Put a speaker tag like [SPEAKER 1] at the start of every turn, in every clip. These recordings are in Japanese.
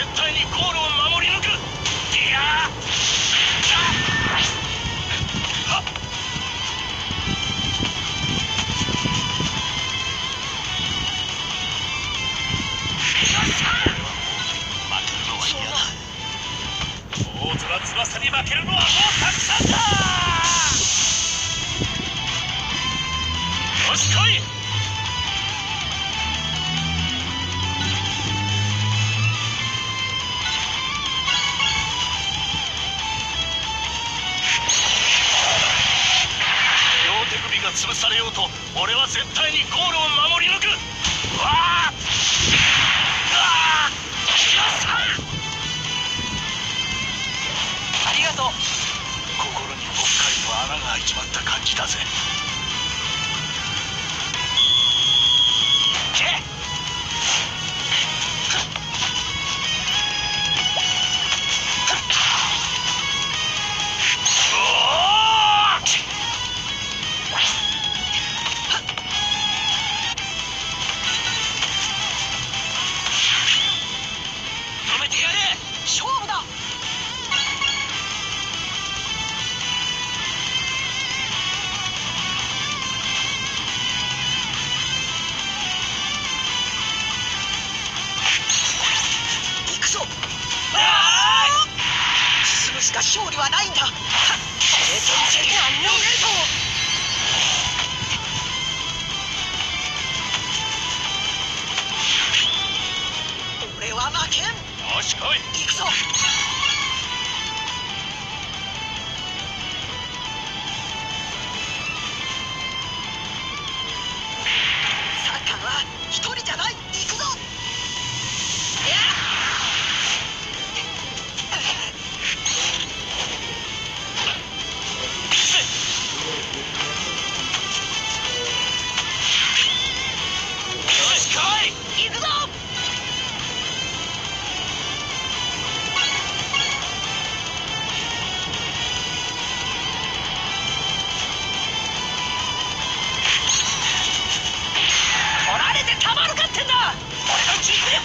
[SPEAKER 1] 絶対にゴールを守り抜く。いやー。はっ負けるのは嫌だ。大空翼に負けるのはもうたくさんだ。よし来い。俺は絶対にゴールを守り抜く。わあ。うわあよっしゃありがとう。心にぽっかりと穴が開いちまった感じだぜ。勝
[SPEAKER 2] 利はないんだ。
[SPEAKER 1] い。
[SPEAKER 2] 行くぞ。サッカーは一人じゃない。行くぞ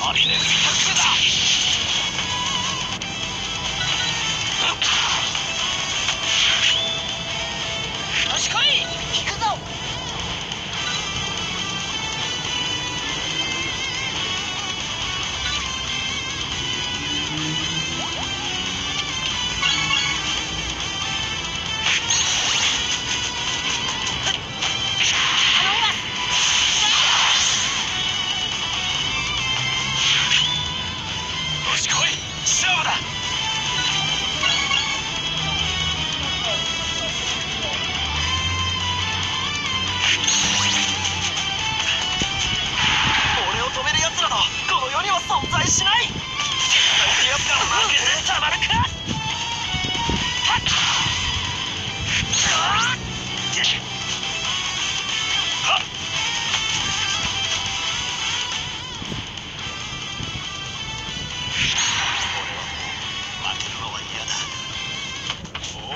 [SPEAKER 1] ありねずみ作だ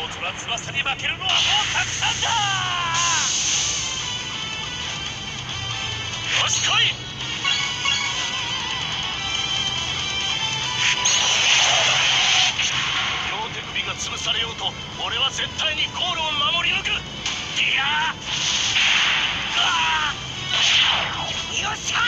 [SPEAKER 1] つは翼に負けるのはもうたくさんだよし来い両手首が潰されようと俺は絶対にゴールを守り抜くいやあ
[SPEAKER 3] よっしゃ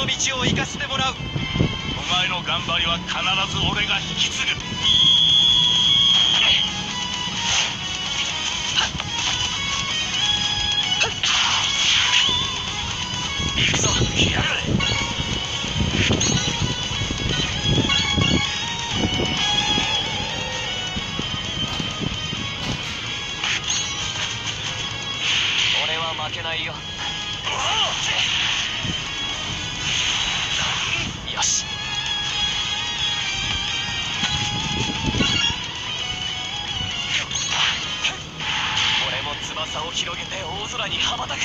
[SPEAKER 2] の道を行かせてもらう。
[SPEAKER 1] お前の頑張りは必ず俺が引き継ぐ。行くぞやれ
[SPEAKER 2] 広げて大空に羽ばたく。